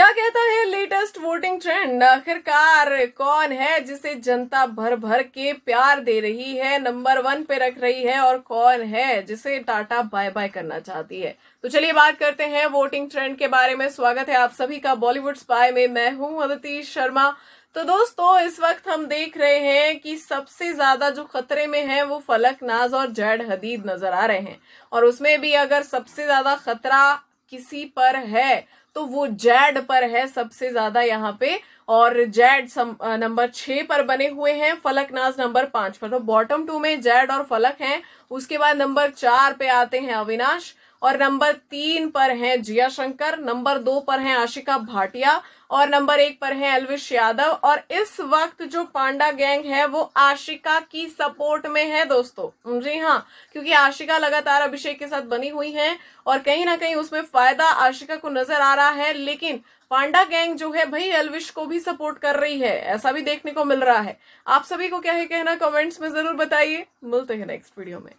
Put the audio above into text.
क्या कहता है लेटेस्ट वोटिंग ट्रेंड? आखिरकार कौन है जिसे जनता भर भर के प्यार दे रही है, नंबर वन पे रख रही है और कौन है जिसे टाटा बाय बाय करना चाहती है? तो चलिए बात करते हैं वोटिंग ट्रेंड के बारे में। स्वागत है आप सभी का बॉलीवुड स्पाई में। मैं हूँ अदिति शर्मा। तो दोस्तों, इस वक्त हम देख रहे हैं कि सबसे ज़्यादा जो खतरे में है वो फलक नाज और जैड हदीद नज़र आ रहे हैं। और उसमें भी अगर सबसे ज़्यादा खतरा किसी पर है तो वो जेड पर है सबसे ज़्यादा यहाँ पे, और जेड नंबर छह पर बने हुए हैं, फलक नाज नंबर पाँच पर। तो बॉटम टू में जेड और फलक हैं, उसके बाद नंबर चार पे आते हैं अविनाश और नंबर तीन पर हैं जिया शंकर, नंबर दो पर हैं आशिका भाटिया, और नंबर एक पर है एलविश यादव। और इस वक्त जो पांडा गैंग है, वो आशिका की सपोर्ट में है दोस्तों। जी हाँ क्योंकि आशिका लगातार अभिषेक के साथ बनी हुई है, और कहीं ना कहीं उसमें फ़ायदा आशिका को नज़र आ रहा है, लेकिन पांडा गैंग जो है, भाई एलविश को भी सपोर्ट कर रही है, ऐसा भी देखने को मिल रहा है। आप सभी को क्या है कहना, कमेंट्स में ज़रूर बताइए। मिलते हैं नेक्स्ट वीडियो में।